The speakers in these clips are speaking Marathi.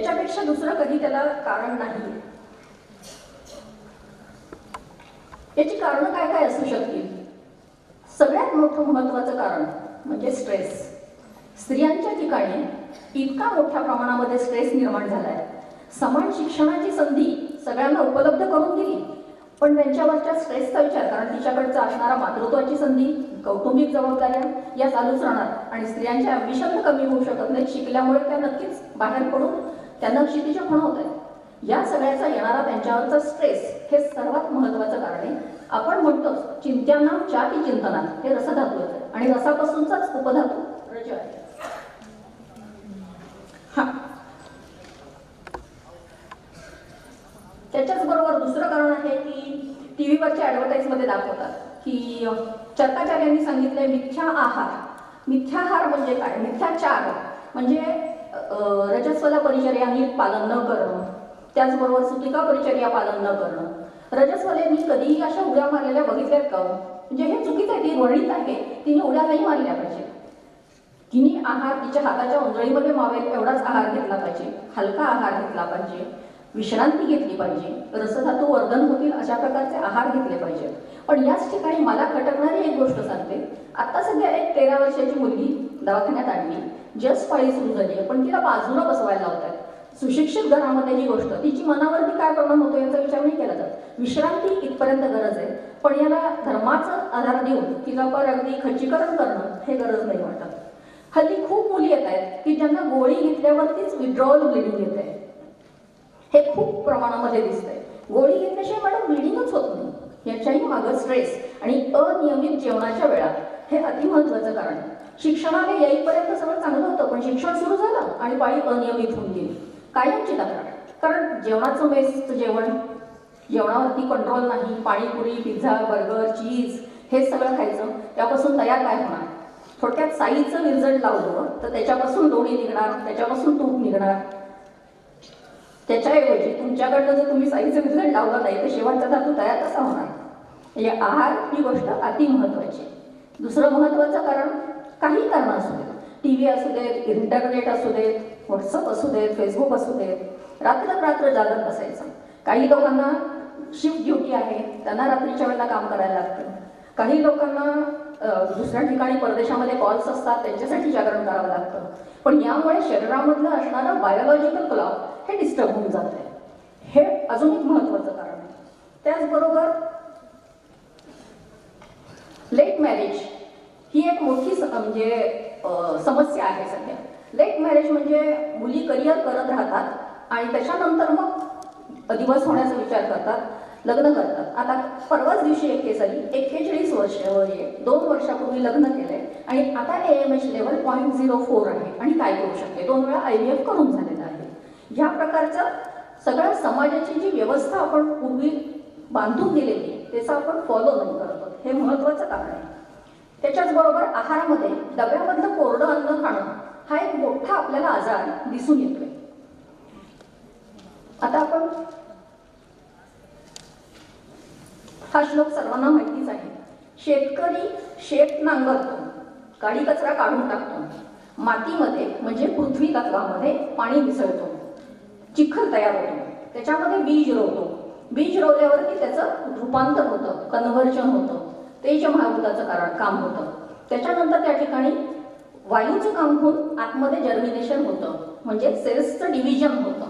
याच्यापेक्षा दुसरं कधी त्याला कारण नाही. याची कारणं काय काय असू शकतील? सगळ्यात मोठं महत्वाचं कारण म्हणजे स्ट्रेस स्त्रियांच्या ठिकाणी इतका मोठ्या प्रमाणामध्ये स्ट्रेस निर्माण झालाय. समान शिक्षणाची संधी सगळ्यांना उपलब्ध करून दिली. पण त्यांच्यावरच्या स्ट्रेसचा विचार कारण तिच्याकडचा असणारा मातृत्वाची संधी कौटुंबिक जबाबदाऱ्या या चालूच राहणार. आणि स्त्रियांच्या अम्बिशन कमी होऊ शकत नाही. शिकल्यामुळे त्या नक्कीच बाहेर पडून त्यांना क्षितिज पण होत आहे या सगळ्याचा येणारा त्यांच्यावरचा स्ट्रेस हे सर्वात महत्वाचं कारण आहे. आपण म्हणतो चिंत्यांना चाती चिंतनात हे रसधातू आहे. आणि रसापासूनचाच उपधातू रज आहे. हा. त्याच्याच बरोबर दुसरं कारण आहे की टी व्हीवरच्या ॲडव्हर्टाईजमध्ये दाखवतात की चर्काचार्यांनी सांगितलंय मिथ्या आहार. मिथ्याहार म्हणजे काय? मिथ्याचार. म्हणजे रजस्वला परिचर्या नीट पालन न करणं त्याचबरोबर सुतिका परिचर्या पालन न करणं. रजस्वलेनी कधीही अशा उड्या मारलेल्या बघितल्यात का हो? म्हणजे हे चुकीचं आहे ती वर्णित आहे तिने उड्या नाही मारल्या पाहिजे. तिने आहार तिच्या हाताच्या उंजळीमध्ये मावेल एवढाच आहार घेतला पाहिजे. हलका आहार घेतला पाहिजे. विश्रांती घेतली पाहिजे. रसधातू वर्धन होतील अशा प्रकारचे आहार घेतले पाहिजे. पण याच ठिकाणी मला खटकणारी एक गोष्ट सांगते. आता सध्या एक तेरा वर्षाची मुलगी दवाखान्यात आणली. जस्ट पाळी सुरू झाली आहे. पण तिला बाजूला बसवायला लावतात सुशिक्षित घरामध्ये ही गोष्ट तिची मनावरती काय परिणाम होतो याचा विचार नाही केला जात. विश्रांती इथपर्यंत गरज आहे. पण याला धर्माचा आधार देऊन तिला पर अगदी खच्चीकरण करणं हे गरज नाही वाटत. हल्ली खूप मुली येत आहेत की ज्यांना गोळी घेतल्यावरतीच विड्रॉवल ब्लिडिंग येत. आहे हे खूप प्रमाणामध्ये दिसतंय. गोळी घेतल्याशिवाय मॅडम ब्लिडिंगच होत नाही. याच्याही मागं स्ट्रेस आणि अनियमित जेवणाच्या वेळा हे अतिमहत्वाचं कारण आहे. शिक्षणाला येईपर्यंत सगळं चांगलं होतं पण शिक्षण सुरू झालं आणि पाळी अनियमित होऊन गेली. कायमची तक्रार. कारण जेवणाचं मेसचं जेवण जेवणावरती कंट्रोल नाही पाणीपुरी पिझ्झा बर्गर चीज हे सगळं खायचं त्यापासून तयार काय होणार? थोडक्यात साईचं रिझल्ट लावलं तर त्याच्यापासून लोणी निघणार त्याच्यापासून तूप निघणार. त्याच्याऐवजी तुमच्याकडनं जर तुम्ही साईचं रिझल्ट लावलं नाही तर शेवटचा धातू तयार कसा होणार? म्हणजे आहार ही गोष्ट अति महत्वाची दुसरं महत्वाचं कारण काही कारण असू देत. टी व्ही असू देत इंटरनेट असू देत व्हॉट्सअप असू देत फेसबुक असू देत रात्र रात्र जागत बसायचं. काही लोकांना शिफ्ट ड्युटी आहे त्यांना रात्रीच्या वेळेला काम करायला लागतं. काही लोकांना दुसऱ्या ठिकाणी परदेशामध्ये कॉल्स असतात त्यांच्यासाठी जागरण करावं लागतं. पण यामुळे शरीरामधलं असणारं बायोलॉजिकल क्लॉक हे डिस्टर्ब होऊन जात आहे हे अजून एक महत्वाचं कारण आहे. त्याचबरोबर लेट मॅरेज ही एक मोठी स- म्हणजे समस्या आहे सध्या. लेट मॅरेज म्हणजे मुली करिअर करत राहतात आणि त्याच्यानंतर मग दिवस होण्याचा विचार करतात लग्न करतात. आता परवाच दिवशी एक केस आली. एक्केचाळीस वर्ष दोन वर्षापूर्वी लग्न केलंय आणि आता A M H level point zero four आहे आणि काय करू शकते? दोन वेळा आय व्ही एफ करून झालेलं आहे. ह्या प्रकारचं सगळ्या समाजाची जी व्यवस्था आपण पूर्वी बांधून दिलेली आहे त्याचा आपण फॉलो नाही करतो हे महत्वाचं कारण आहे. त्याच्याच बरोबर आहारामध्ये डब्यामधलं कोरडं अन्न खाणं हा एक मोठा आपल्याला आजार दिसून येतोय. आता आपण हा श्लोक सर्वांना माहितीच आहे. शेतकरी शेत नांगरतो काडी कचरा काढून टाकतो मातीमध्ये म्हणजे पृथ्वी तत्वामध्ये पाणी मिसळतो चिखल तयार होतो त्याच्यामध्ये बीज रोवतो. बीज रोवल्यावरती त्याचं रूपांतर होतं कन्व्हर्जन होतं. तेज महाभूताचं कारण काम होतं त्याच्यानंतर त्या ठिकाणी वायूचं काम होऊन आतमध्ये जर्मिनेशन होतं. म्हणजे सेल्सचं डिव्हिजन होतं.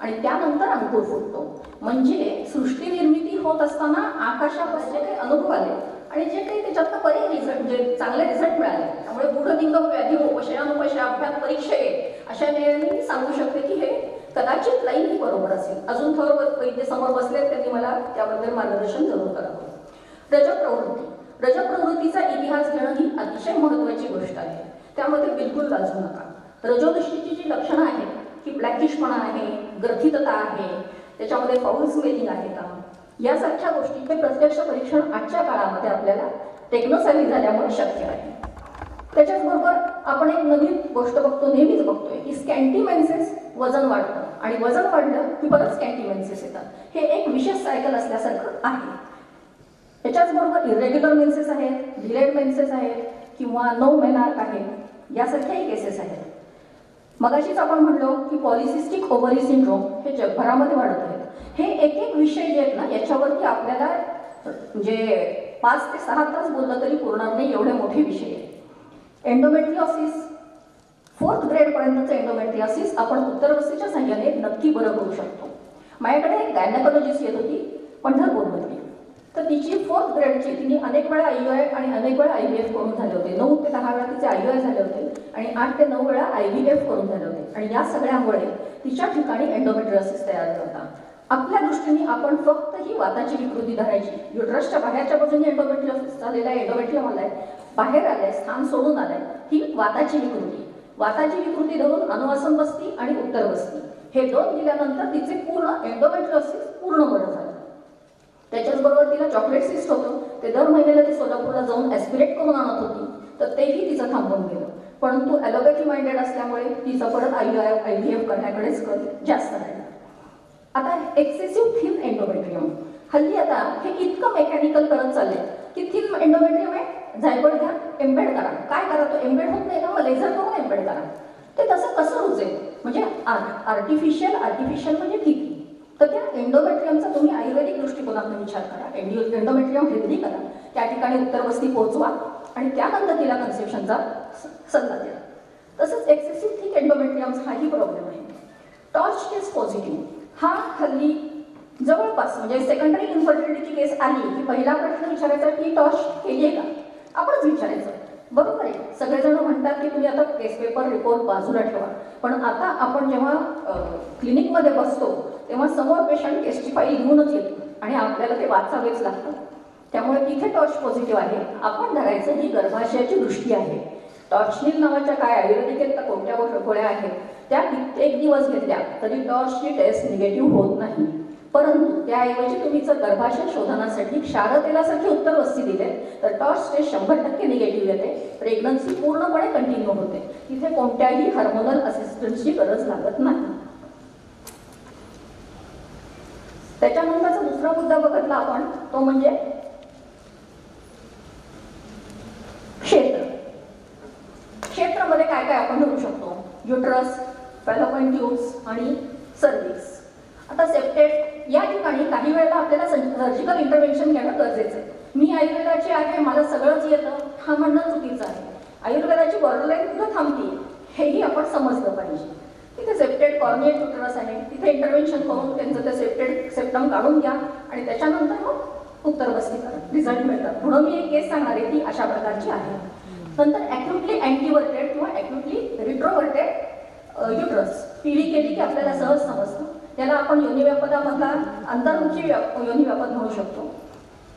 आणि त्यानंतर अंकुर फुटतो. म्हणजे सृष्टी निर्मिती होत असताना आकाशापासून जे काही अनुभव आले. आणि जे काही त्याच्यातनं बरे रिझल्ट जे चांगले रिझल्ट मिळाले. त्यामुळे गुढलिंगम व्याधी उपशयानुपशयाभ्यात परीक्षेत अशा वेळेने मी सांगू शकते की हे कदाचित लाईन बरोबर असेल. अजून थोर वैद्य समोर बसले त्यांनी मला त्याबद्दल मार्गदर्शन जरूर करावं. रजप्रवृत्ती. रजप्रवृत्तीचा इतिहास घेणं ही अतिशय महत्वाची गोष्ट आहे. त्यामध्ये बिलकुल लाजू नका. रजोदृष्टीची जी लक्षणं आहेत की ब्लॅकिशपणा आहे ग्रथितता आहे त्याच्यामध्ये फाऊल स्मेलिंग आहे का? यासारख्या गोष्टींचे प्रत्यक्ष परीक्षण आजच्या काळामध्ये आपल्याला टेक्नोसॅली झाल्यामुळे शक्य आहे. त्याच्याचबरोबर आपण एक नवीन गोष्ट बघतो नेहमीच बघतोय की स्कॅन्टीमेन्सेस वजन वाढतं. आणि वजन वाढलं की परत स्कॅन्टीमेन्सेस येतात. हे एक विशेष सायकल असल्यासारखं आहे. याच्याचबरोबर इरेग्युलर मेन्सेस आहेत डिलेड मेन्सेस आहेत किंवा नो मेनार्क आहे यासारख्याही केसेस आहेत. मगाशीच आपण म्हणलो की पॉलिसिस्टिक ओव्हरी सिंड्रोम हे जगभरामध्ये वाढत आहेत हे एक एक विषय जे आहेत ना याच्यावरती आपल्याला म्हणजे पाच ते सहा तास बोललं तरी पूर्णार नाही एवढे मोठे विषय आहेत. एन्डोमेट्रिओसिस फोर्थ ग्रेडपर्यंतचं एन्डोमेट्रिओसिस आपण उत्तरवस्तीच्या साह्याने नक्की बरं करू शकतो. माझ्याकडे एक गायनाकोलॉजिस्ट येत होती पंढरपूरमधली. तर तिची फोर्थ ग्रेडची तिने अनेक वेळा आय आय आणि अनेक वेळा आय बी एफ करून झाले होते. नऊ ते दहा वेळा तिचे आय आय झाले होते आणि आठ ते नऊ वेळा आय बी एफ करून झाले होते. आणि या सगळ्यामुळे तिच्या ठिकाणी एन्डोमेट्रिओसिस तयार झाला. होता आपल्या दृष्टीने आपण फक्त ही वाताची विकृती धरायची. युट्रसच्या बाहेरच्या बाजूने एन्डोमेट्रिओसिस झालेला आहे एन्डोमेट्रियम आलाय बाहेर आलाय स्थान सोडून आलाय ही वाताची विकृती. वाताची विकृती धरून अनुवासन बसती आणि उत्तर बसती. हे दोन दिल्यानंतर तिचे पूर्ण एंडोमेट्रोसिस पूर्ण बरं झालं. त्याच्याच बरोबर तिला चॉकलेट सिस्ट होतं. ते दर महिन्याला ती सोलापूरला जाऊन ॲस्पिरेट करून आणत होती. तर तेही तिचं थांबून गेलं. परंतु ॲलोपॅथी माइंडेड असल्यामुळे तिचं परत I I I V F करण्याकडेच कल जास्त राहिला आता एक्सेसिव्ह थिन एन्डोमेट्रियम हल्ली आता हे इतकं मेकॅनिकल करत चालले की थिन एन्डोमेट्रियम आहे झायबड घ्या एम्बेड करा. काय करा तो? एम्बेड होत नाही ना मग लेझर करून एम्बेड करा. ते तसं कसं रुजेल? म्हणजे आर्टिफिशियल आर्टिफिशियल म्हणजे ठीक. तर त्या एन्डोमेट्रियमचा तुम्ही आयुर्वेदिक दृष्टिकोनातून विचार करा. एंडिओ एन्डोमेट्रियम हेल्दी करा. त्या ठिकाणी उत्तरवस्ती पोहोचवा आणि त्या पद्धतीला कन्सेप्शनचा सल्ला द्या. तसंच एक्सेसिव्ह थिक एंडोमेट्रियम्स हाही प्रॉब्लेम आहे. टॉर्च केस पॉझिटिव्ह हा हल्ली जवळपास म्हणजे सेकंडरी इन्फर्टिलिटीची केस आली की पहिला प्रश्न विचारायचा की टॉर्च केली आहे का? आपणच विचारायचं. बरोबर आहे. सगळेजण म्हणतात की तुम्ही आता केस पेपर रिपोर्ट बाजूला ठेवा. पण आता आपण जेव्हा क्लिनिकमध्ये बसतो तेव्हा समोर पेशंट टेस्टची फाईल घेऊनच येतो आणि आपल्याला ते वाचावेच लागतं त्यामुळे तिथे टॉर्च पॉझिटिव्ह आहे. आपण धरायचं ही गर्भाशयाची दृष्टी आहे. टॉर्चनील नावाच्या काय आयुर्वेदिक आहेत कोणत्या गोळ्या आहेत? त्या कित्येक दिवस घेतल्या तरी टॉर्चची टेस्ट निगेटिव्ह होत नाही. परंतु त्याऐवजी तुम्ही जर गर्भाशय शोधनासाठी क्षारतेलासारखे उत्तर वस्ती दिले तर टॉर्च टेस्ट शंभर टक्के निगेटिव्ह येते. प्रेग्नन्सी पूर्णपणे कंटिन्यू होते. तिथे कोणत्याही हार्मोनल असिस्टन्सची गरज लागत नाही. त्याच्यानंतरचा दुसरा मुद्दा बघितला आपण तो म्हणजे क्षेत्र. क्षेत्रामध्ये काय काय आपण धरू शकतो? युट्रस फॅलोपॉइन ट्यूब्स आणि सर्विक्स आता सेप्टेट या ठिकाणी काही वेळेला आपल्याला सर्जिकल इंटरव्हेन्शन घेणं गरजेचं आहे. मी आयुर्वेदाची आहे मला सगळंच येतं हा म्हणणं चुकीचं आहे. आयुर्वेदाची बॉर्डरलाईन कुठं थांबते हेही आपण समजलं पाहिजे. तिथे सेप्टेड कॉर्निएट युटरस आहे तिथे इंटरव्हेन्शन करून त्यांचं ते सेप्टेड सेप्टम काढून घ्या आणि त्याच्यानंतर मग उत्तरबस्ती करा. रिझल्ट मिळतात. म्हणून मी एक केस सांगणार आहे ती अशा प्रकारची आहे. नंतर ॲक्युटली अँटीवर्टेड किंवा ॲक्युटली रिट्रोवर्टेड युटरस पीडी केली की आपल्याला सहज समजतं. त्याला आपण योनी व्यापदामधला अंतर्मुखी योनी व्यापद म्हणू शकतो.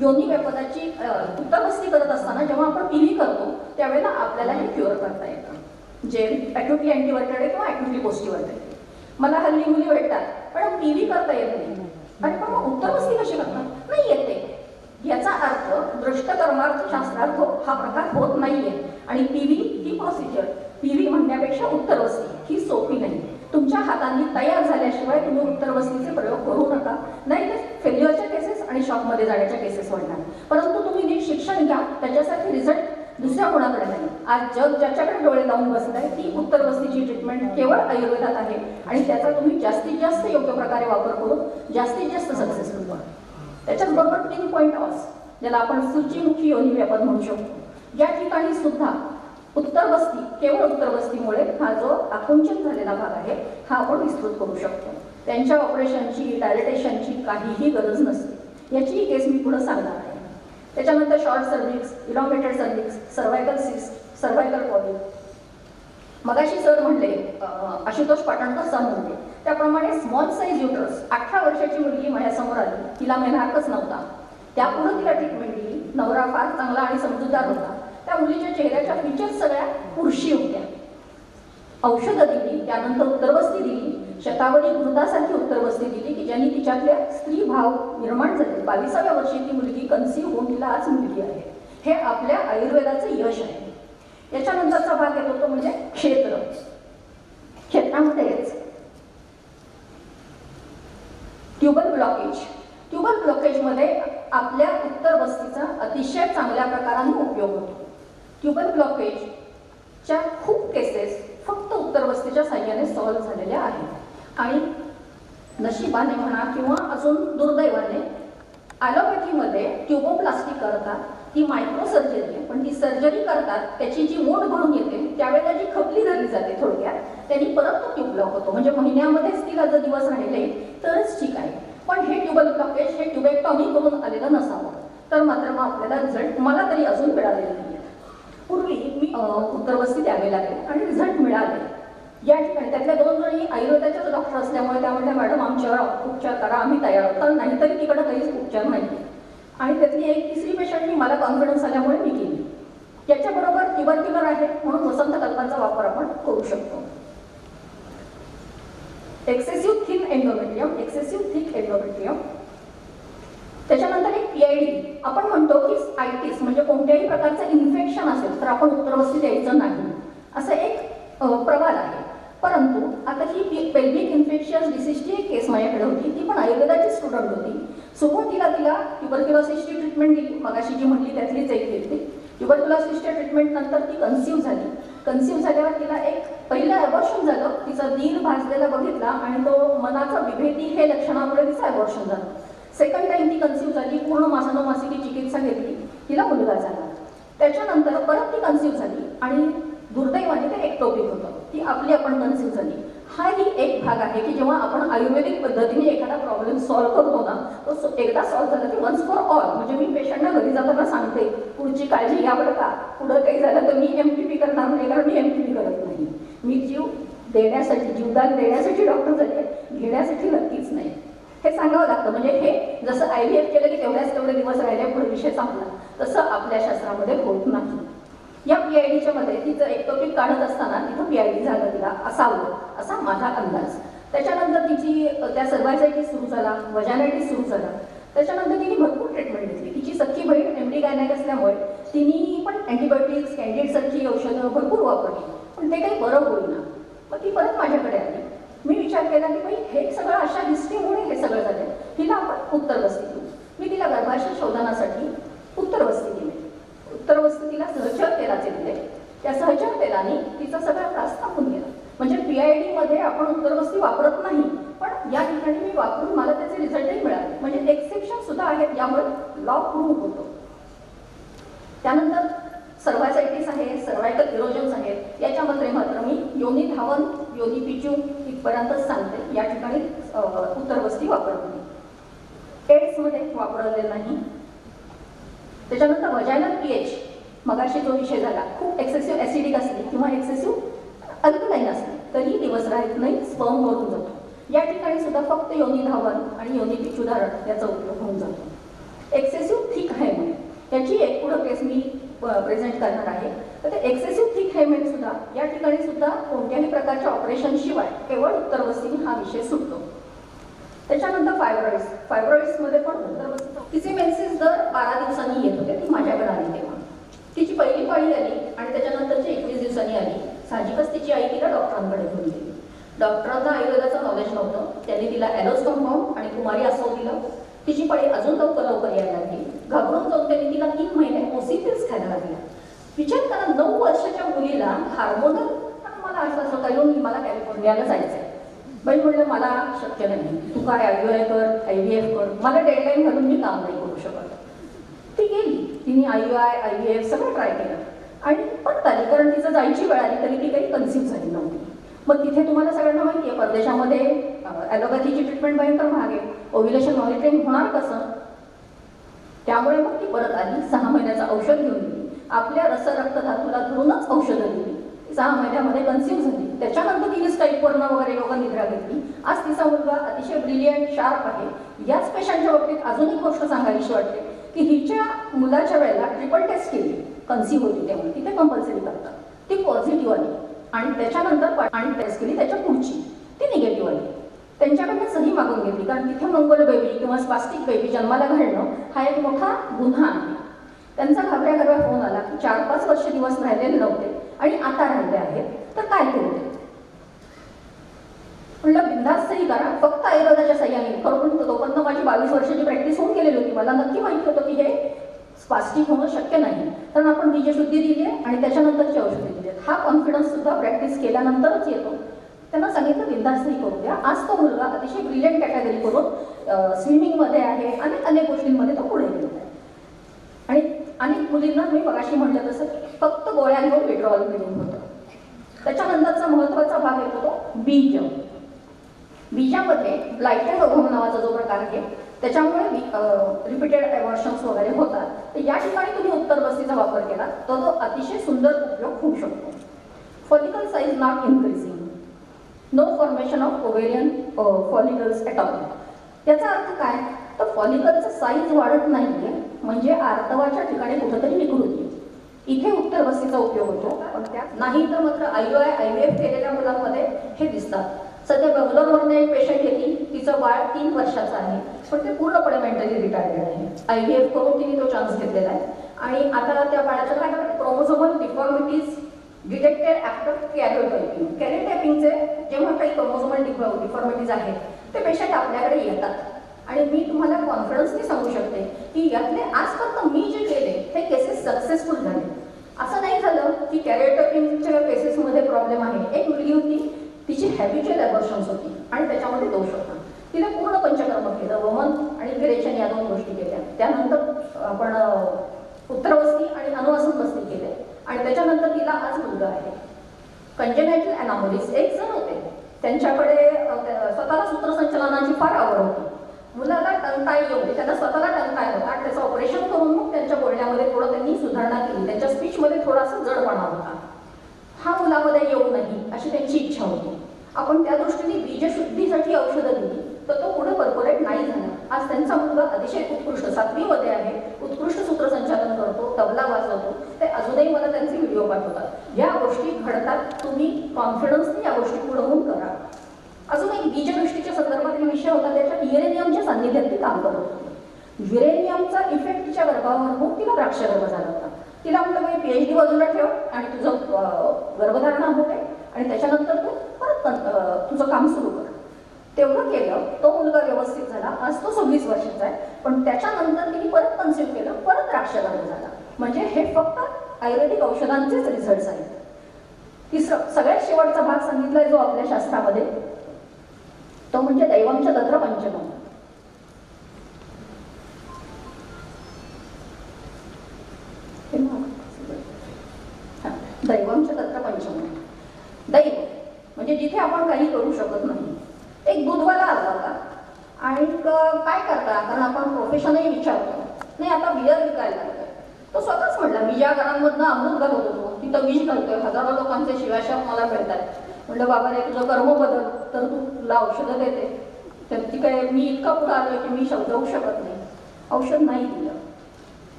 योनी व्यापदाची उत्तरबस्ती करत असताना जेव्हा आपण पीव्ही करतो त्यावेळेला आपल्याला हे क्युअर करता येतं. जे ॲक्युटली अँटीवर्टेड आहे किंवा ॲक्युटली पोस्टिवर्टेड आहे मला हल्ली मुली भेटतात पण पीव्ही करता येत नाही. आणि पण मग उत्तरबस्ती कशी करतात? नाही येते याचा अर्थ दृष्टकर्मार्थ शास्त्रार्थ हा प्रकार होत नाहीये. आणि पीव्ही ही प्रोसिजर पीव्ही म्हणण्यापेक्षा उत्तरवस्ती ही सोपी नाही. तुमच्या हातांनी तयार झाल्याशिवाय तुम्ही उत्तरवस्तीचे प्रयोग करू नका. नाही तर फेल्युअरच्या केसेस आणि शॉपमध्ये जाण्याच्या केसेस वाढणार. परंतु तुम्ही नीट शिक्षण घ्या त्याच्यासाठी रिझल्ट दुसऱ्या कोणाकडे नाही. आज जग ज्याच्याकडे डोळे लावून बसत आहे ती उत्तरवस्तीची ट्रीटमेंट केवळ आयुर्वेदात आहे. आणि त्याचा तुम्ही जास्तीत जास्त योग्य प्रकारे वापर करून जास्तीत जास्त सक्सेसफुल व्हा. त्याच्याचबरोबर तीन पॉईंट ऑस ज्याला आपण सूचीमुखी योनी व्यापार म्हणू शकतो. या ठिकाणी सुद्धा उत्तर वस्ती केवळ उत्तर वस्तीमुळे हा जो आकुंचन झालेला भाग आहे हा आपण विस्तृत करू शकतो. त्यांच्या ऑपरेशनची डायरेटेशनची काहीही गरज नसते. याची केस मी पुढे सांगणार आहे. त्याच्यानंतर short cervix elongated cervix cervical six cervical calling मगाशी सर म्हणले आशुतोष पाटणकर सर म्हणले त्याप्रमाणे स्मॉल साईज युटर्स अठरा वर्षाची मुलगी माझ्यासमोर आली. तिला मेहनाकच नव्हता. त्यापुढे तिला ट्रीटमेंट दिली. नवरा फार चांगला आणि समजूतदार होता. त्या मुलीच्या चेहऱ्याच्या फीचर्स सगळ्या पुरुषी होत्या. औषधं दिली त्यानंतर उत्तरवस्ती दिली शतावरी मृतासारखी उत्तरवस्ती दिली की ज्यांनी तिच्यातल्या स्त्री भाव निर्माण झाले. बावीसाव्या वर्षी ती मुलगी कन्सिव्ह होऊन तिला आज मुलगी आहे. हे आपल्या आयुर्वेदाचं यश आहे. याच्यानंतरचा भाग येतो तो म्हणजे क्षेत्र. क्षेत्रामध्येच ट्युबल ब्लॉकेज. ट्युबल ब्लॉकेजमध्ये आपल्या उत्तर वस्तीचा अतिशय चांगल्या प्रकाराने उपयोग होतो. ट्युबल ब्लॉकेजच्या खूप केसेस फक्त उत्तर उत्तरवस्तीच्या साह्याने सॉल्व्ह झालेल्या आहेत. आणि नशिबाने म्हणा किंवा अजून दुर्दैवाने ॲलोपॅथीमध्ये ट्युबोप्लास्टिक करतात. ती मायक्रो सर्जरी आहे पण ती सर्जरी करतात. त्याची जी मोठ भरून येते त्यावेळेला जी खपली धरली जाते थोडक्यात त्यांनी परत तो ट्यूब ब्लॉक होतो. म्हणजे महिन्यामध्येच तिला जर दिवस राहिले तरच ठीक आहे. पण हे ट्युबल ब्लॉकेज हे ट्युबेक्टॉमी करून आलेलं नसावं. तर मात्र मग आपल्याला रिझल्ट मला तरी अजून मिळालेला नाही पूर्वी मी अं, उत्तरवस्ती द्यावे लागेल आणि रिझल्ट मिळाले. या ठिकाणी त्यातल्या दोन जणी आयुर्वेदाच्याच डॉक्टर असल्यामुळे त्या म्हणल्या मॅडम आमच्यावर उपचार करा आम्ही तयार होतो नाहीतरी तिकडं काहीच उपचार नाही आणि त्यातली एक तिसरी पेशंटनी मला कॉन्फिडन्स आल्यामुळे मी केली. याच्याबरोबर ट्युबरक्युलर आहे म्हणून वसंत कल्पांचा वापर आपण करू शकतो. Excessive thin endometrium excessive thick endometrium त्याच्यानंतर एक पीआयडी आपण म्हणतो की आयटीस म्हणजे कोणत्याही प्रकारचं इन्फेक्शन असेल तर आपण उत्तरवस्ती द्यायचं नाही. असं एक प्रवाद आहे. परंतु आता ही पेल्विक इन्फेक्शन डिसीजची एक केस माझ्याकडे होती ती पण आयुर्वेदाची स्टुडंट होती. सोबत तिला तिला ट्युबरक्युलॉसिसची ट्रीटमेंट दिली. मगाशी जी म्हणली त्यातलीच एक घेतली. ट्युबरक्युलॉसिसच्या ट्रीटमेंट नंतर ती कन्सिव्ह झाली. कन्सिव्ह झाल्यावर तिला एक पहिलं अबॉर्शन झालं. तिचा दीर भाजलेला बघितला आणि तो मनाचा विभेदी हे लक्षणामुळे तिचं अबॉर्शन झालं. सेकंड टाइम ती कन्सिव्ह झाली. पूर्ण मासानुमासिकी चिकित्सा घेतली. तिला मुलगा झाला. त्याच्यानंतर परत ती कन्सिव्ह झाली. आणि दुर्दैवाने ते एक्टोपिक होतं. ती आपली आपण कन्सिव्ह झाली हा ही एक भाग आहे की जेव्हा आपण आयुर्वेदिक पद्धतीने एखादा प्रॉब्लेम सॉल्व्ह करतो ना तो एकदा सॉल्व्ह झाला की वन्स फॉर ऑल म्हणजे मी पेशंटना घरी जाताना सांगते पुढची काळजी घ्या बरं का. पुढं काही झालं तर मी एम पी पी करणार नाही कारण मी एम पी पी करत नाही. मी जीव देण्यासाठी जीवदान देण्यासाठी डॉक्टर झाले घेण्यासाठी नक्कीच नाही. हे सांगावं लागतं. म्हणजे हे जसं आय व्ही एफ केलं की तेवढ्याच तेवढे दिवस राहिले पुढे विषय संपला. तसं आपल्या शास्त्रामध्ये होत नाही. या पी आयमध्ये तिचं एक्टोपिक काढत असताना तिथं पी आय डी झालं तिला असावं असा माझा अंदाज. त्याच्यानंतर तिची त्या सर्वायसायटीस सुरू झाला वजानायटीस सुरू झाला. त्याच्यानंतर तिने भरपूर ट्रीटमेंट घेतली. तिची सख्खी बहीण एमडी गायनॅक असल्यामुळे तिने पण अँटीबायोटिक्स कॅन्डिड सारखी औषधं भरपूर वापरली. पण ते काही बरं होईना. मग ती परत माझ्याकडे आली. मी विचार केला की बाई हे सगळं अशा हिस्ट्रीमुळे हे सगळं झालं तिला आपण उत्तर वस्ती मी तिला गर्भाशय शोधनासाठी उत्तरवस्ती दिली. उत्तरवस्ती तिला सहचर तेलाचे दिले. त्या सहचर तेलाने तिचा सगळा त्रास थांबून गेला. म्हणजे पी आयमध्ये आपण उत्तरवस्ती वापरत नाही पण या ठिकाणी मी वापरून मला त्याचे रिझल्टही मिळाले. म्हणजे एक्सेप्शन सुद्धा आहेत यामुळे लॉ प्रूव्ह होतो. त्यानंतर सर्वायसायटिस आहे सर्वायकल इरोजन्स आहेत याच्यामध्ये मात्र मी योनी धावन योनी पिचू इथपर्यंतच सांगते. या ठिकाणी उत्तरवस्ती वापरत नाही. एड्समध्ये वापरले नाही. त्याच्यानंतर वजायनल पी एच मगाशी जो विषय झाला खूप एक्सेसिव्ह ॲसिडिक असली किंवा एक्सेसिव्ह अल्कलाईन असली तरी दिवस राहत नाही स्पर्म करून जातो. या ठिकाणी सुद्धा फक्त योनी धावन आणि योनी पिचुधारण याचा उपयोग होऊन जातो. एक्सेसिव्ह थिक हेमेंट याची एक पुढं केस मी प्रेझेंट करणार आहे. तर ते एक्सेसिव्ह थिक हेमेंट सुद्धा या ठिकाणी सुद्धा कोणत्याही प्रकारच्या ऑपरेशनशिवाय केवळ उत्तरवस्तीने हा विषय सुटतो. त्याच्यानंतर फायब्रॉइड्स फायब्रॉइड्समध्ये पण उत्तरवस्ती तिचे मेन्सेस दर बारा दिवसांनी येत होते. ती माझ्याकडे आली तेव्हा. तिची पहिली पाळी आली आणि त्याच्यानंतरची एकवीस दिवसांनी आली. साहजिकच तिची आई तिला डॉक्टरांकडे घेऊन गेली. डॉक्टरांना आयुर्वेदाचं नॉलेज नव्हतं. त्यांनी तिला ॲलोज कंपाऊंड आणि कुमारी असं दिलं. तिची पाळी अजून लवकर लवकर यायला लागली. घाबरून जाऊन त्यांनी तिला तीन महिने ओसी पिल्स खायला लागल्या विचार करा नऊ वर्षाच्या मुलीला हार्मोनल मला असं असं करून मला कॅलिफोर्नियाला जायचं आहे बाई म्हणलं मला शक्य नाही. तू काय आय आय कर आय व्ही एफ कर. मला डेडलाईन घालून मी काम नाही करू शकत. ती गेली. तिने I U I I V F सगळं ट्राय केलं. आणि पण आली कारण तिचं जायची वेळ आली तरी ती काही कन्सिव्ह झाली नव्हती. मग तिथे तुम्हाला सगळ्यांना माहिती आहे परदेशामध्ये ॲलोपॅथीची ट्रीटमेंट भयंकर महाग आहे. ओव्ह्युलेशन मॉनिटरिंग होणार कसं? त्यामुळे मग ती परत आली सहा महिन्याचं औषध घेऊन आपल्या रस रक्तधातूला धरूनच औषधं दिली. सहा महिन्यामध्ये कन्सिव्ह झाली. त्याच्यानंतर तिने स्टाईपवरनं वगैरे योगा निद्रा घेतली? आज तिचा मुलगा अतिशय ब्रिलियंट शार्प आहे. याच पेशंटच्या बाबतीत अजून एक गोष्ट सांगायची वाटते की हिच्या मुलाच्या वेळेला ट्रिपल टेस्ट केली. कन्सिव्ह होती त्यामुळे तिथे कंपल्सरी करतात. ती पॉझिटिव्ह आली. आणि त्याच्यानंतर आणि टेस्ट केली त्याच्या पुढची. ती निगेटिव्ह आली. त्यांच्याकडनं सही मागून घेतली. कारण तिथे मंगोल बेबी किंवा स्पास्टिक बेबी जन्माला घालणं हा एक मोठा गुन्हा आहे. त्यांचा घाबऱ्या घाबऱ्या फोन आला. की चार पाच वर्ष दिवस राहिलेले नव्हते. आणि आता राहिले आहेत. तर काय करू? ते म्हणलं बिंदास्तही करा. फक्त आयुर्वेदाच्या सह्याने खरोखर तोपर्यंत माझी बावीस वर्षाची प्रॅक्टिस होऊन गेलेली होती. मला नक्की माहिती होतं की हे स्पास्टिक होणं शक्य नाही. कारण आपण बीजशुद्धी दिली आहे आणि त्याच्यानंतरची औषधी दिली आहेत हा कॉन्फिडन्स सुद्धा प्रॅक्टिस केल्यानंतरच येतो. त्यांना सांगितलं बिंदास्तही करू द्या. आज तो मुलगा अतिशय ब्रिलियंट कॅटेगरी करून स्विमिंगमध्ये आहे आणि अनेक गोष्टींमध्ये तो पुढे गेलेला आहे. आणि अनेक मुलींना मी मगाशी म्हटलं तसं फक्त गोळ्या घेऊन विड्रॉल मिळून होतं. त्याच्यानंतरचा महत्त्वाचा भाग येतो तो बीज. बीजामध्ये ब्लायटेड ओघम नावाचा जो प्रकार आहे त्याच्यामुळे रिपीटेड एवर्शन्स वगैरे होतात. तर या ठिकाणी तुम्ही उत्तर बस्तीचा वापर केला तर तो अतिशय सुंदर उपयोग होऊ शकतो. Follicle size not increasing no formation of ovarian follicles at all याचा अर्थ काय? तर फॉलिकलचं साईज वाढत नाही आहे म्हणजे आर्तवाच्या ठिकाणी कुठंतरी विकृती इथे उत्तर बस्तीचा उपयोग होतो. नाही तर मात्र आय आय आय एफ केलेल्या मुलांमध्ये हे दिसतात. सध्या बंगलोरवरून एक पेशंट येते तिचं बाळ तीन वर्षाचं आहे. पण ते पूर्णपणे मेंटली रिटायर्ड आहे. आय व्ही एफ करून तिने तो चान्स घेतलेला आहे. आणि आता त्या बाळाचं काय करतात क्रोमोझोमल डिफॉर्मिटीज डिटेक्टेड आफ्टर कॅरियर टायपिंगचे जेव्हा काही क्रोमोझोमल डिफॉर्मिटीज आहेत ते पेशंट आपल्याकडे येतात. आणि मी तुम्हाला कॉन्फिडन्सनी सांगू शकते की यातले आजपर्यंत मी जे केले हे केसेस सक्सेसफुल झाले. असं नाही झालं की कॅरिओटायपिंगच्या केसेसमध्ये प्रॉब्लेम आहे. एक मुलगी होती तिची हॅबिच्युअल अबॉर्शन्स होती आणि त्याच्यामध्ये दोष होता. तिने पूर्ण पंचकर्म केलं वमन आणि ग्रेशन या दोन गोष्टी केल्या. त्यानंतर आपण उत्तरवस्ती आणि अनुवासन वस्ती केले. आणि त्याच्यानंतर तिला आज मुलगा आहे. कंजेनायटल अॅनॉमलीज एक जण होते. त्यांच्याकडे स्वतःला सूत्रसंचलनाची फार आवड होती. मुलाला टंकाय येऊन त्यांना स्वतःला टंकाय होता. आणि त्याचं ऑपरेशन करून मग त्यांच्या बोलण्यामध्ये थोडं त्यांनी सुधारणा केली. त्यांच्या स्पीचमध्ये थोडासा जडपणा होता. हा मुलामध्ये येऊ नाही अशी त्यांची इच्छा होती. आपण त्या दृष्टीने बीजशुद्धीसाठी औषधं दिली तर तो पुढे पर्पोरेट नाही झाला. आज त्यांचा मुलगा अतिशय उत्कृष्ट सातवीमध्ये आहे. उत्कृष्ट सूत्रसंचालन करतो तबला वाजवतो. ते अजूनही मला त्यांचे व्हिडिओ पाठवतात. या गोष्टी घडतात. तुम्ही कॉन्फिडन्सने या गोष्टी पुढे होऊन करा. अजून एक बीजदृष्टीच्या संदर्भातील विषय होता त्याच्यात युरेनियमच्या सान्निध्यात ती काम करत होती. युरेनियमचा इफेक्ट तिच्या गर्भावर होऊन तिला द्राक्षगर्भ झाला होता. तिला म्हटलं मी पी एच डी बाजूला ठेव आणि तुझं गर्भधारणा होते आणि त्याच्यानंतर तू परत तुझं काम सुरू कर. तेवढं केलं तो मुलगा व्यवस्थित झाला. आज तो सव्वीस वर्षाचा आहे पण त्याच्यानंतर तिने परत कन्सिव्ह केलं परत द्राक्षगर्भ झाला. म्हणजे हे फक्त आयुर्वेदिक औषधांचेच रिझल्ट आहेत. तिसरं सगळ्यात शेवटचा भाग सांगितलाय जो आपल्या शास्त्रामध्ये तो म्हणजे दैवमच्या तंत्र पंचमम दैवमच्या तंत्र पंचमम दैव म्हणजे जिथे आपण काही करू शकत नाही. एक बुधवाला आला होता आणि काय करता कारण आपण प्रोफेशनही विचारतो. नाही आता बियर विकायला लागतोय. तो स्वतःच म्हटला मी ज्या घरांमधनं अमृत घालत होतो तिथं वीज घालतोय. हजारो लोकांचे शिवाशाप मला मिळतात म्हणलं बाबा रे तुझं कर्म बदल तर तू तुला औषधं देते. तर ती काय मी इतका पुढं आलो की मी शब्द होऊ शकत नाही. औषध नाही दिलं.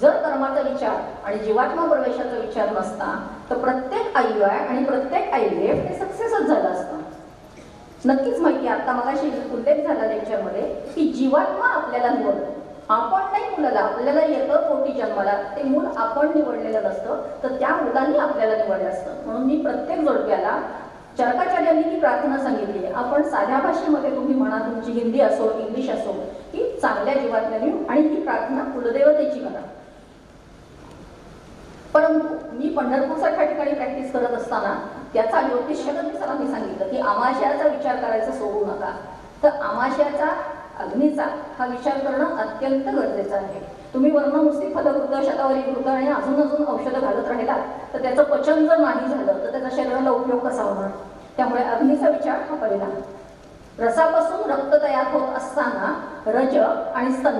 जर कर्माचा विचार आणि जीवात्मा प्रवेशाचा विचार नसता तर प्रत्येक आयु आहे आणि प्रत्येक आयव्हीएफ हे सक्सेसच झालं असतं. नक्कीच माहिती आता मगाशी उल्लेख झाला त्यांच्यामध्ये की जीवात्मा आपल्याला निवडतो. आपण नाही मुलाला आपल्याला येतं पोटी जन्माला ते मूल आपण निवडलेलं नसतं तर त्या मुलांनी आपल्याला निवडलं असतं. म्हणून मी प्रत्येक जोडप्याला चरकाचार्यांनी ही प्रार्थना सांगितली आहे. आपण साध्या भाषेमध्ये तुम्ही म्हणा तुमची हिंदी असो इंग्लिश असो ही चांगल्या जीवातल्या आणि ही प्रार्थना कुलदेवतेची करा. परंतु मी पंढरपूरसारख्या ठिकाणी प्रॅक्टिस करत असताना त्याचा ज्योतिष्यगती सरांनी सांगितलं की आमाशयाचा विचार करायचा सोडू नका. तर आमाशयाचा अग्नीचा हा विचार करणं अत्यंत गरजेचं आहे. तुम्ही वर्ण नुसती फलवृद्ध शतावरी वृद्ध आणि अजून अजून औषधं घालत राहिलात तर त्याचं पचन जर नाही झालं तर त्याचा शरीराला उपयोग कसा होणार? त्यामुळे अग्नीचा विचार हा पहिला रसापासून रक्त तयार होत असताना रज आणि स्तन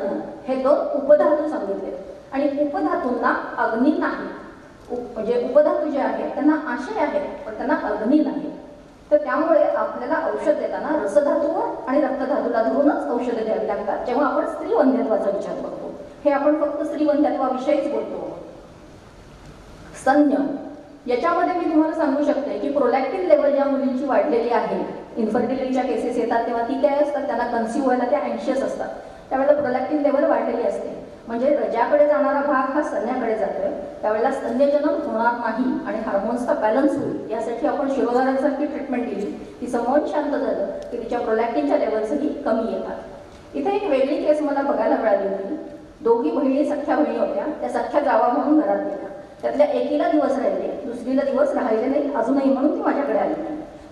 हे दोन उपधातू सांगितले. आणि उपधातूंना अग्नी नाही. म्हणजे उपधातू जे आहेत त्यांना आशय आहे पण त्यांना अग्नी नाही. तर त्यामुळे आपल्याला औषध देताना रसधातूवर आणि रक्तधातूला धरूनच औषधं द्यावी लागतात जेव्हा आपण स्त्रीवंध्यत्वाचा विचार करतो. हे आपण फक्त स्त्रीवंध्यत्वाविषयीच बोलतो. संज्ञ याच्यामध्ये मी तुम्हाला सांगू शकते की प्रोलॅक्टिन लेवल ज्या मुलींची वाढलेली आहे. इन्फर्टिलिटीच्या केसेस येतात तेव्हा ती काय असतात? त्यांना कन्सिव्ह व्हायला त्या अँशियस असतात. त्यावेळेला प्रोलॅक्टिन लेवल वाढलेली असते. म्हणजे रजाकडे जाणारा भाग हा स्तन्याकडे जातोय. त्यावेळेला स्तन्यजनन होणार नाही आणि हार्मोन्सचा बॅलन्स होईल. यासाठी आपण शिरोधारासारखी ट्रीटमेंट दिली की समोर शांत झालं की तिच्या प्रोलॅक्टिनच्या लेवल्सही कमी येतात. इथे एक वेगळी केस मला बघायला मिळाली होती. दोघी बहिणी सख्या बहिणी होत्या. त्या सख्या जावा म्हणून घरात गेल्या. त्यातल्या एकीला दिवस राहिले. दुसरीला दिवस राहिले नाही अजूनही म्हणून ती माझ्याकडे आली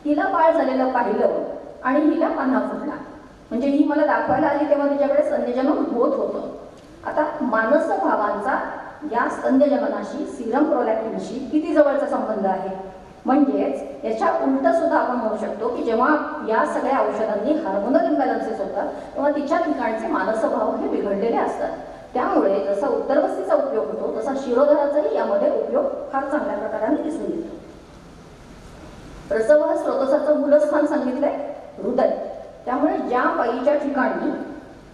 तिला बाळ झालेलं पाहिलं आणि हिला पान्हा फुटला. म्हणजे ही मला दाखवायला आली तेव्हा तिच्याकडे स्तन्यजनन होत होतं. आता मानस भावांचा या स्तन्यजननाशी सिरम प्रोलॅक्टिनशी किती जवळचा संबंध आहे? म्हणजेच याच्या उलट सुद्धा आपण म्हणू शकतो की जेव्हा या सगळ्या औषधांनी हार्मोनल इम्बॅलन्सेस होतात तेव्हा तिच्या ठिकाणचे मानसभाव हे बिघडलेले असतात. त्यामुळे जसा उत्तरवस्तीचा उपयोग होतो तसा शिरोधराचाही यामध्ये उपयोग फार चांगल्या प्रकाराने दिसून येतो. प्रसव स्रोतसाचं मूलस्थान सांगितलंय हृदय. त्यामुळे ज्या बाईच्या ठिकाणी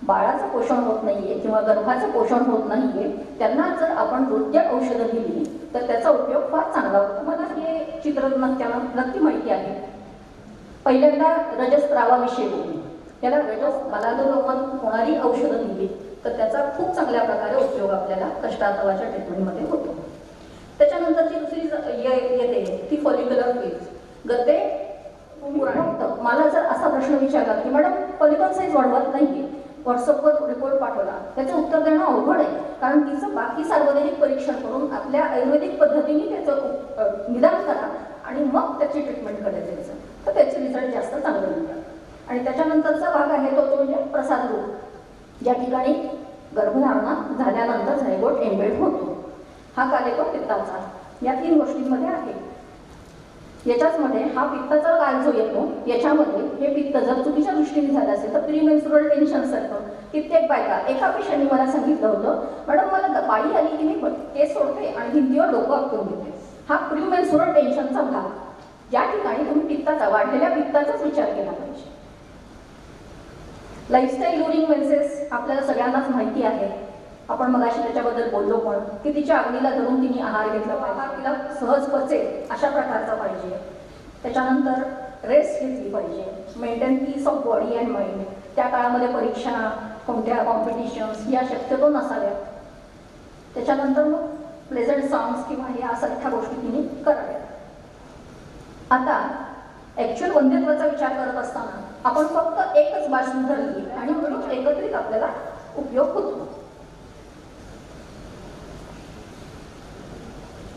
बाळाचं पोषण होत नाहीये किंवा गर्भाचं पोषण होत नाहीये त्यांना जर आपण नृत्य औषधं दिली तर त्याचा उपयोग फार चांगला होतो. मला हे चित्र नक्की नक्की माहिती आहे. पहिल्यांदा रजस्त्रावाविषयी बोलू. त्याला रजस बलादोलोपन होणारी औषधं दिली. तर त्याचा खूप चांगल्या प्रकारे उपयोग आपल्याला कष्टातवाच्या ट्रीटमेंटमध्ये होतो. त्याच्यानंतरची दुसरी ये- येते ती फॉलिक्युलर फेज गते फक्त मला जर असा प्रश्न विचारला की मॅडम फॉलिकल साईज वाढवत नाही व्हॉट्सअपवर रिपोर्ट पाठवला. त्याचं उत्तर देणं अवघड आहे. कारण तिचं बाकी सार्वजनिक परीक्षण करून आपल्या आयुर्वेदिक पद्धतीने त्याचं निदान करा आणि मग त्याची ट्रीटमेंट करायचं तर त्याचे रिझल्ट जास्त चांगले मिळतात. आणि त्याच्यानंतरचा भाग आहे तो तो म्हणजे प्रसाद रूप ज्या ठिकाणी गर्भधारणा झाल्यानंतर झायगोट एम्बेड होतो. हा कार्यक्रम पित्ताचा. या तीन गोष्टींमध्ये आहे. याच्याचमध्ये हा पित्ताचा काळ जो येतो याच्यामध्ये हे पित्त जर चुकीच्या दृष्टीने झालं असेल तर प्रीमेन्स्ट्रुअल टेन्शन सारखं. कित्येक बायका एका पेशाने मला सांगितलं होतं मॅडम मला द- बाई आली की मी केस सोडते आणि भिंतीवर डोकं आपटून घेते. हा प्रीमेन्स्ट्रुअल टेन्शनचा भाग. या ठिकाणी तुम्ही पित्ताचा वाढलेल्या पित्ताचाच विचार केला पाहिजे. लाईफस्टाईल लुरिंग मेन्सेस आपल्याला सगळ्यांनाच माहिती आहे. आपण मगाशी त्याच्याबद्दल बोललो पण की तिच्या अग्नीला धरून तिने आहार घेतला. पाहिजे आहार तिला सहज पचेल अशा प्रकारचा पाहिजे. त्याच्यानंतर रेस्ट घेतली पाहिजे. Maintain peace of body and mind त्या काळामध्ये परीक्षा कोणत्या कॉम्पिटिशन्स या शक्यतो नसाव्या त्याच्यानंतर मग प्लेझंट सॉंग्स किंवा या सारख्या गोष्टी तिने कराव्यात. आता ॲक्च्युअल वंध्यत्वाचा विचार करत असताना आपण फक्त एकच भाषण धरली आणि म्हणून एकत्रित आपल्याला उपयोग होतो.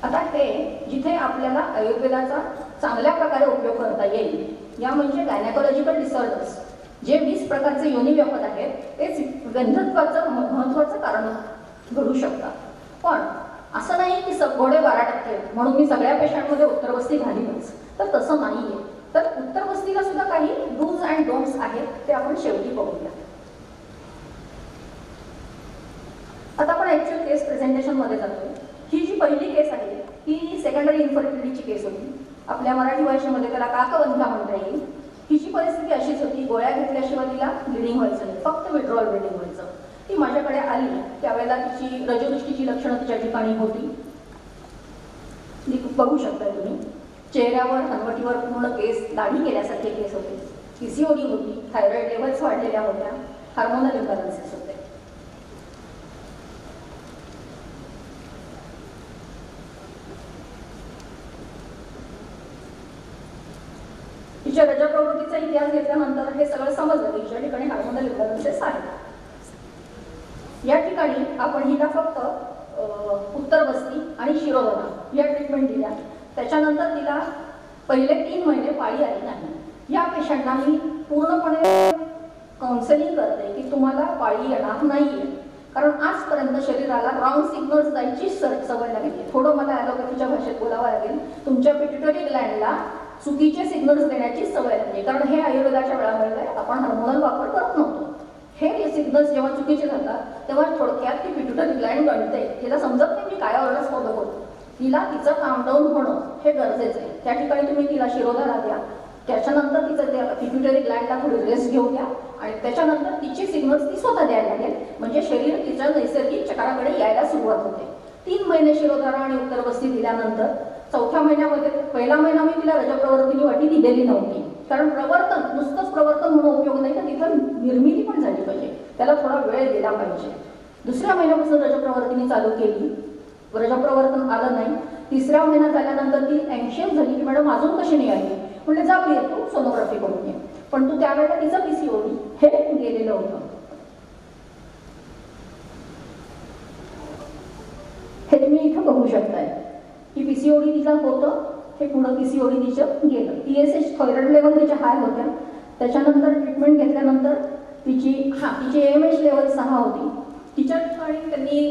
आता हे जिथे आपल्याला आयुर्वेदाचा चांगल्या प्रकारे उपयोग करता येईल या म्हणजे गायनेकॉलॉजिकल डिसऑर्डर्स जे वीस प्रकारचे योनी आहेत तेच गंधत्वाचं महत्वाचं महत्त्वाचं कारण घडू शकतात. पण असं नाही की सगळे बारा टक्के म्हणून मी सगळ्या पेशंटमध्ये उत्तरवस्ती घालीनच. तर तसं नाही आहे तर उत्तरवस्तीला सुद्धा काही डूज अँड डोंट्स आहेत ते आपण शेवटी बघूया. आता आपण ऍक्च्युअल केस प्रेझेंटेशनमध्ये जातो. ही जी पहिली केस आहे ही सेकंडरी इन्फर्टिलिटीची केस होती. आपल्या मराठी भाषेमध्ये त्याला काकवंथा म्हणता येईल. हिची परिस्थिती अशीच होती गोळ्या घेतल्याशिवाय तिला ब्लिडिंग व्हायचं नाही फक्त विड्रॉल ब्लिडिंग व्हायचं. ती माझ्याकडे आली त्यावेळेला तिची रजदृष्टीची लक्षणं तिच्या ठिकाणी होती. ती बघू शकता तुम्ही. चेहऱ्यावर हनवटीवर पूर्ण केस दाढी केल्यासारखे केस होते. पीसीओडी होती थायरॉईड लेवल्स वाढलेल्या होत्या हार्मोनल इम्बॅलन्सेस होते तिच्या रजप्रवृत्तीचा इतिहास घेतल्यानंतर हे सगळं समजलं की हिच्या ठिकाणी हार्मोनल इम्बॅलन्सेस आहेत या ठिकाणी आपण हिला फक्त अ, उत्तर बस्ती आणि शिरोधना या ट्रीटमेंट दिल्या त्याच्यानंतर तिला पहिले तीन महिने पाळी आली नाही या पेशंटना मी पूर्णपणे काउन्सिलिंग करते की तुम्हाला पाळी येणार नाहीये. कारण आजपर्यंत शरीराला रॉंग सिग्नल्स जायची सर सवय लागली थोडं मला ॲलोपॅथीच्या भाषेत बोलावं लागेल. तुमच्या पिट्युटरी ग्लँडला चुकीचे सिग्नल्स देण्याची सवय लागली कारण हे आयुर्वेदाच्या वेळामध्ये आपण हार्मोनल वापर करत नव्हतो. हे सिग्नल्स जेव्हा चुकीचे जातात तेव्हा थोडक्यात ती पिट्युटरी ग्लँड गणते तिला समजत नाही मी काय ऑर्डर्स फॉलो करतो तिला तिचं काम डाऊन होणं हे गरजेचं आहे. त्या ठिकाणी तुम्ही तिला शिरोधारा द्या. त्याच्यानंतर तिचं त्या पिट्युटरी ग्लँडला थोडी रेस्ट घेऊ द्या. आणि त्याच्यानंतर तिचे सिग्नल्स ती स्वतः द्यायला लागेल. म्हणजे शरीर तिच्या नैसर्गिक चक्राकडे यायला सुरुवात होते. तीन महिने शिरोधारा आणि उत्तरबस्ती दिल्यानंतर चौथ्या महिन्यामध्ये पहिला महिना मी तिला रजप्रवर्तनी वाटी दिलेली नव्हती. कारण प्रवर्तन नुसतंच प्रवर्तन म्हणून उपयोग नाही तर तिथं निर्मिती पण झाली पाहिजे. त्याला थोडा वेळ दिला पाहिजे. दुसऱ्या महिन्यापासून रजप्रवर्तनी चालू केली. रजप्रवर्तन आलं नाही. तिसऱ्या महिना झाल्यानंतर ती अँशियस झाली की मॅडम अजून कशी नाही आली? म्हणजे जा प्रिय तू सोनोग्राफी करून ये पण तू त्यावेळेला तिचं पी सी पीसीओडी हे गेलेलं होतं. हे तुम्ही इथं बघू शकताय. की पी सी ओडी तिचं होतं हे पुढं पी सी ओडी तिचं गेलं. P S H thyroid level तिच्या हाय होत्या. त्याच्यानंतर ट्रीटमेंट घेतल्यानंतर तिची हां तिची एम एच लेवल सहा होती. तिच्या ठिकाणी त्यांनी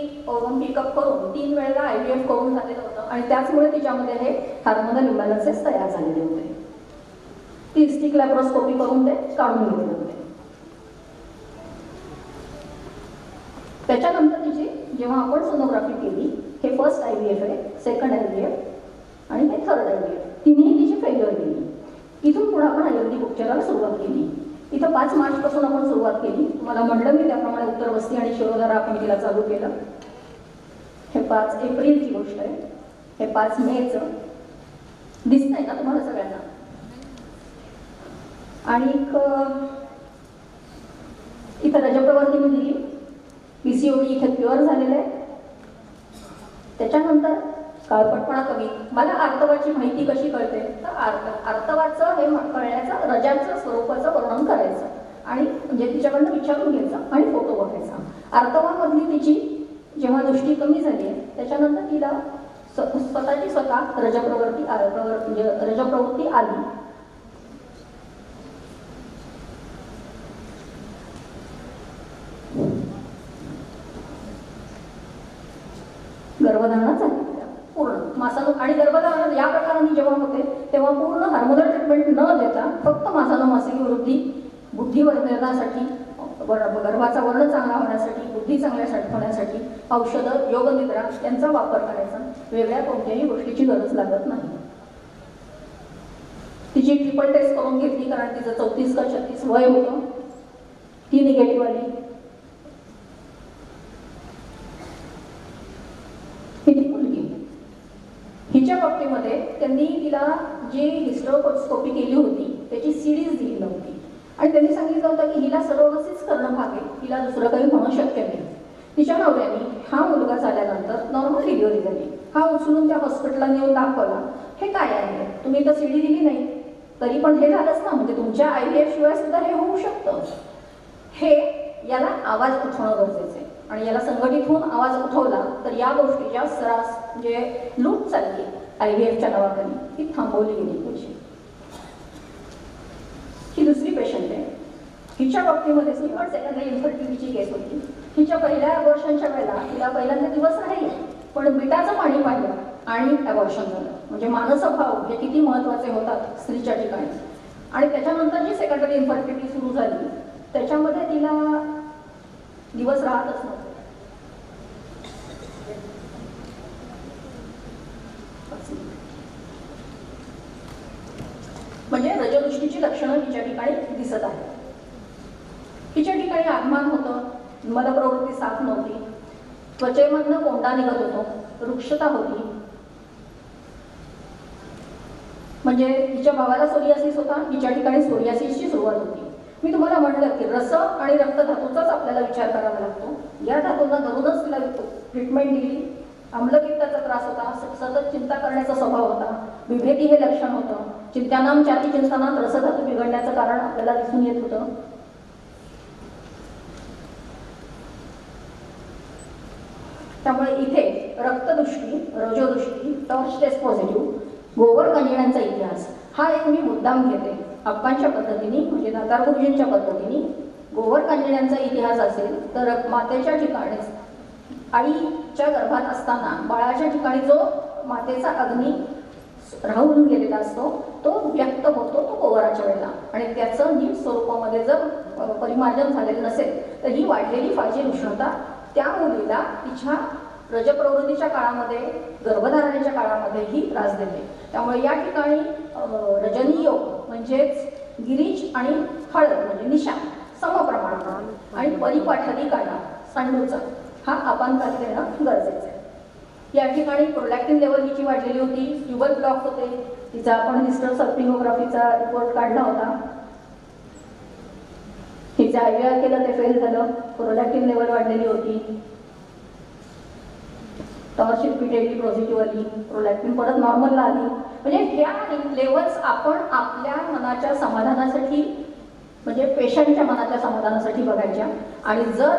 पिकअप करून तीन वेळेला आय व्ही एफ करून झालेलं होतं. आणि त्याचमुळे तिच्यामध्ये हे हार्मोनल इम्बॅलन्सेस तयार झालेले होते. ती स्टिक लॅप्रोस्कोपी करून ते काढून घेतले होते त्याच्यानंतर तिची जेव्हा आपण सोनोग्राफी केली हे फर्स्ट आय व्ही एफ आहे सेकंड आय व्ही एफ आणि हे थर्ड आय व्ही एफ तिन्ही तिची फेल्युअर गेली इथून पुढे आपण आयुर्वेदिक उपचाराला सुरुवात केली. इथं पाच मार्चपासून आपण सुरुवात केली. मला म्हटलं मी त्याप्रमाणे उत्तर वस्ती आणि शिरोधारा आपण तिला चालू केलं. हे पाच एप्रिलची गोष्ट आहे. हे पाच मेचं. दिसतंय ना तुम्हाला सगळ्यांना? आणि इथं रजप्रवर्ती इथं दिली. पी सी ओडी इथे प्युअर झालेलं आहे. त्याच्यानंतर काळपटपणा कमी. मला आर्तवाची माहिती कशी कळते? तर आर्त आर्तवाचं हे म- कळण्याचं रजांचं स्वरूपाचं वर्णन करायचं. आणि म्हणजे तिच्याकडनं विचारून घ्यायचं आणि फोटो बघायचा. आर्तवामधली तिची जेव्हा दृष्टी कमी झाली आहे त्याच्यानंतर तिला स्वतःची स्वतः रजप्रवृत्ती आर प्रवर- म्हणजे रजप्रवृत्ती आली. गर्भधारणा झाली पूर्ण. मासानं आणि गर्भधारणा या प्रकाराने जेव्हा होते तेव्हा पूर्ण हार्मोनल ट्रीटमेंट न देता फक्त मासानं मासिक वृद्धी बुद्धी वर्धनासाठी गर्भाचा वर्ण चांगला होण्यासाठी बुद्धी चांगल्या होण्यासाठी औषधं योगनिद्रा यांचा वापर करायचा. वेगळ्या कोणत्याही गोष्टीची गरज लागत नाही. तिची ट्रिपल टेस्ट करून घेतली कारण तिचं चौतीस का छत्तीस वय होतं. ती निगेटिव्ह आली ही ती मुलगी हिच्या बाबतीमध्ये त्यांनी तिला जी हिस्ट्रोस्कोपी केली होती त्याची सिरीज दिली नव्हती. आणि त्यांनी सांगितलं होतं की हिला सरोगसीच करणं भाग आहे हिला दुसरं काही होणं शक्य नाही. तिच्या नवऱ्याने हा मुलगा झाल्यानंतर नॉर्मल डिलिव्हरी झाली. हा उचलून त्या हॉस्पिटलला नेऊन दाखवला हे काय आहे? तुम्ही तर सीडी दिली नाही. तरी पण हे झालंच ना म्हणजे तुमच्या आय व्ही एफ शिवाय सुद्धा हे होऊ शकतं. हे याला आवाज उठवणं गरजेचं आहे. आणि याला संघटित होऊन आवाज उठवला तर या गोष्टीच्या सरास म्हणजे लूट चालली. आय व्ही एफच्या नावाखाली ती थांबवली गेली पाहिजे. ही दुसरी पेशंट आहे. हिच्या बाबतीमध्ये निवड सेकंडरी इन्फर्टिलिटीची केस होती. हिच्या पहिल्या अबॉर्शनच्या वेळेला तिला पहिल्यांदा दिवस राहिले पण मिठाचं पाणी पाहिलं आणि अबॉर्शन झालं. म्हणजे मानसभाव हे किती महत्त्वाचे होतात स्त्रीच्या ठिकाणी. आणि त्याच्यानंतर जी सेकंडरी इन्फर्टिलिटी सुरू झाली त्याच्यामध्ये तिला दिवस राहतच नव्हते. म्हणजे रजदृष्टीची लक्षणं हिच्या ठिकाणी दिसत आहेत. तिच्या ठिकाणी आगमान होतं मलप्रवृत्ती साफ नव्हती त्वचेमधनं कोंडा निघत होतो वृक्षता होती. म्हणजे तिच्या भावाला सोरियासिस होता तिच्या ठिकाणी सोरियासिसची सुरुवात होती. मी तुम्हाला म्हटलं की रस आणि रक्त धातूचाच आपल्याला विचार करावा लागतो. या धातूंना धरूनच तिला ट्रीटमेंट दिली. आम्लपित्ताचा त्रास होता सतत चिंता करण्याचा स्वभाव होता. विभेदी हे लक्षण होतं. चिंत्यानाम चाती चिंतानाम रसधातू बिघडण्याचं कारण आपल्याला दिसून येत होतं. त्यामुळे इथे रक्तदृष्टी रजोदृष्टी टॉर्च टेस्ट पॉझिटिव्ह गोवर कंजिण्यांचा इतिहास हा एक मी मुद्दाम घेते. अप्पांच्या पद्धतीने म्हणजे दातार गुरुजींच्या पद्धतीने गोवर कंजिण्यांचा इतिहास असेल तर मातेच्या ठिकाणीच आईच्या गर्भात असताना बाळाच्या ठिकाणी जो मातेचा अग्नी राहून गेलेला असतो तो व्यक्त होतो तो कोवराच्या वेळेला. आणि त्याचं नीट स्वरूपामध्ये जर परिमार्जन झालेलं नसेल तर ही वाढलेली फाजील उष्णता त्या मुलीला तिच्या रजप्रवृत्तीच्या काळामध्ये गर्भधारणेच्या काळामध्येही त्रास देते. त्यामुळे या ठिकाणी रजनीयोग रजनी योग म्हणजेच गिरीज आणि हळद म्हणजे निशा समप्रमाणात. आणि परिपाठादी काढा सांडूचा. हा अपानकारी घेणं गरजेचं आहे. या ठिकाणी प्रोलॅक्टिन लेवल हिची वाढलेली होती ट्युबल ब्लॉक होते तिचा आपण हिस्टर सर्पिंगोग्राफीचा रिपोर्ट काढला होता. तिचं आय केलं ते फेल झालं प्रोलॅक्टिन लेवल वाढलेली होती. टॉर्च पिटेली पॉझिटिव्ह आली प्रोलॅक्टिन परत नॉर्मलला आली. म्हणजे ह्या लेवल्स आपण आपल्या मनाच्या समाधानासाठी म्हणजे पेशंटच्या मनाच्या समाधानासाठी बघायच्या. आणि जर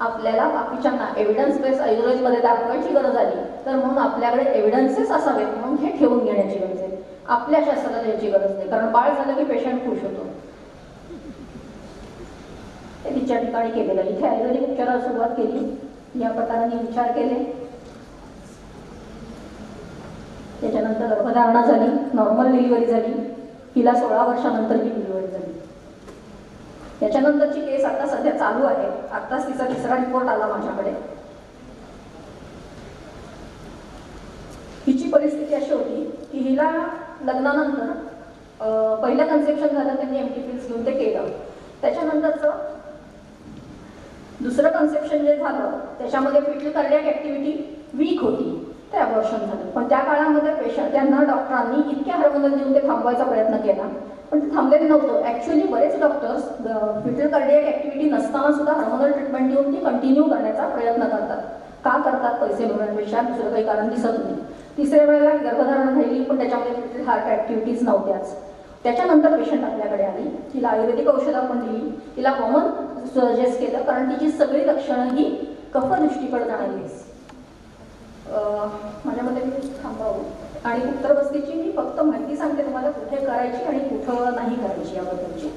आपल्याला बाकीच्यांना एव्हिडन्स बेस आयुर्वेदमध्ये दाखवायची गरज आली तर म्हणून आपल्याकडे एव्हिडन्सेस असावेत म्हणून हे ठेवून घेण्याची गरज आहे. आपल्या शास्त्राला याची गरज नाही कारण बाळ झालं की पेशंट खुश होतो. ते तिच्या ठिकाणी केलेलं इथे आयुर्वेदिक उपचाराला सुरुवात केली. या प्रकाराने विचार केले. त्याच्यानंतर गर्भधारणा झाली नॉर्मल डिलिव्हरी झाली. तिला सोळा वर्षानंतर ही डिलिव्हरी झाली. त्याच्यानंतरची केस आता सध्या चालू आहे. आत्ताच तिचा तिसरा रिपोर्ट आला माझ्याकडे. हिची परिस्थिती अशी होती की हिला लग्नानंतर पहिलं कन्सेप्शन झालं त्यांनी एम टी पिल्स घेऊन ते केलं. त्याच्यानंतरचं दुसरं कन्सेप्शन जे झालं त्याच्यामध्ये फिटल कार्डियक ऍक्टिव्हिटी वीक होती. ते अबॉर्शन झालं. पण त्या काळामध्ये पेशंट त्यांना डॉक्टरांनी इतक्या हार्मोनल देऊन ते थांबवायचा प्रयत्न केला. पण थांबलेलं नव्हतं. ॲक्च्युली बरेच डॉक्टर्स फिटल कार्डियक ऍक्टिव्हिटी नसताना सुद्धा हार्मोनल ट्रीटमेंट देऊन ती कंटिन्यू करण्याचा प्रयत्न करतात. का करतात? पैसे भरण्यापेक्षा दुसरं काही कारण दिसत नाही. तिसऱ्या वेळेला गर्भधारणा राहिली पण त्याच्यामध्ये फिटल हार्ट ऍक्टिव्हिटीज नव्हत्याच. त्याच्यानंतर पेशंट आपल्याकडे आली. तिला आयुर्वेदिक औषधं आपण दिली. तिला कॉमन सजेस्ट केलं कारण तिची सगळी लक्षणं ही कफदृष्टीकडे जाणारी माझ्या मते थांबावं. आणि उत्तर बस्तीची मी फक्त माहिती सांगते तुम्हाला कुठे करायची आणि कुठं नाही करायची याबद्दलची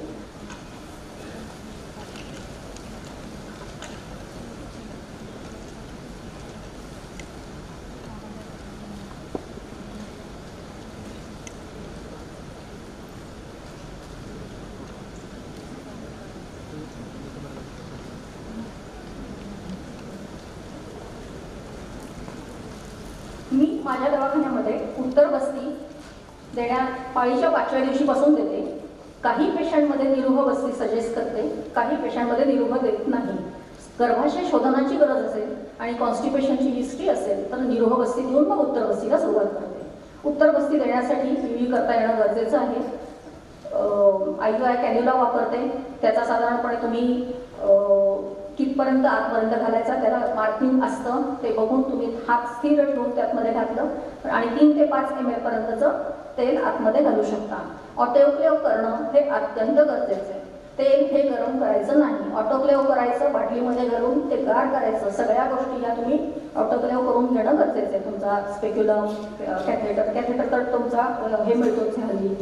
मी माझ्या दवाखान्यामध्ये उत्तर बस्ती देण्या पाळीच्या पाचव्या दिवशीपासून देते. काही पेशंटमध्ये निरुह बस्ती सजेस्ट करते काही पेशंटमध्ये निरुभ देत नाही. गर्भाशय शोधनाची गरज असेल आणि कॉन्स्टिपेशनची हिस्ट्री असेल तर निरोह बस्ती देऊन मग उत्तर बस्तीला सुरुवात करते. उत्तर बस्ती देण्यासाठी पी करता येणं गरजेचं आहे. आय आय कॅन्युला वापरते. त्याचा साधारणपणे तुम्ही कितपर्यंत आतपर्यंत घालायचा त्याला मार्किंग असतं. ते बघून तुम्ही हात स्थिर ठेवून त्यातमध्ये घातलं. आणि तीन ते पाच एम पर्यंतचं तेल आतमध्ये घालू शकता. ऑटोक्लेव करणं हे अत्यंत गरजेचं आहे. तेल हे गरम करायचं नाही. ऑटोक्लेव करायचं बाटलीमध्ये घालून ते गार करायचं. सगळ्या गोष्टी या तुम्ही ऑटोक्लेव करून घेणं गरजेचं आहे. तुमचा स्पेक्युलम कॅथेटर कॅथेटर तर तुमचा हे मिळतोच हल्ली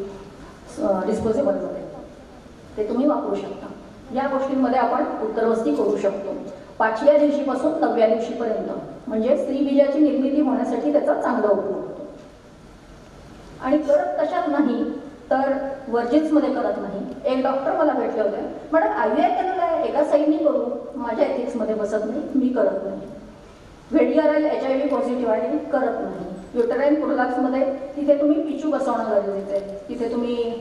डिस्पोजेबलमध्ये ते तुम्ही वापरू शकता. या गोष्टींमध्ये आपण उत्तरवस्ती करू शकतो. पाचव्या दिवशीपासून नवव्या दिवशीपर्यंत. म्हणजे स्त्रीबीजाची निर्मिती होण्यासाठी त्याचा चांगला उपयोग होतो. आणि करत कशात नाही तर वर्जिन्समध्ये करत नाही. एक डॉक्टर मला भेटले होते. मॅडम आय व्ही आय एका साईडनी करू. माझ्या एथिक्समध्ये बसत नाही. मी करत नाही. VDRL H I V positive आहे. करत नाही. युटराईन प्रोलॅक्समध्ये तिथे तुम्ही पिचू बसवणं गरजेचं आहे. तिथे तुम्ही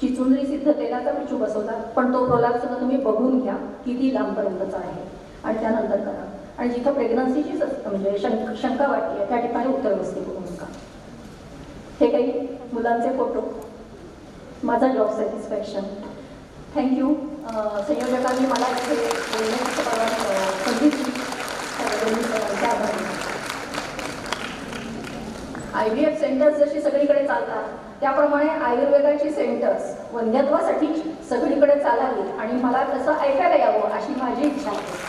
चिचुंदरी सिद्ध तेलाचा पिचू बसवतात पण तो प्रोलॅक्स तुम्ही बघून घ्या किती लांबपर्यंतचा आहे. आणि त्यानंतर करा. आणि जिथं प्रेग्नन्सीचीच असतं म्हणजे शंक शंका वाटते त्या ठिकाणी उत्तर बसते करू नका हे काही मुलांचे फोटो माझा जॉब सॅटिस्फॅक्शन थँक्यू संयोजकांनी मला इथे बोलण्याची परवानगी संधी आय व्ही एफ सेंटर्स जशी सगळीकडे चालतात त्याप्रमाणे आयुर्वेदाची सेंटर्स वंध्यत्वासाठी सगळीकडे चालावी आणि मला तसं ऐकायला यावं अशी माझी इच्छा आहे.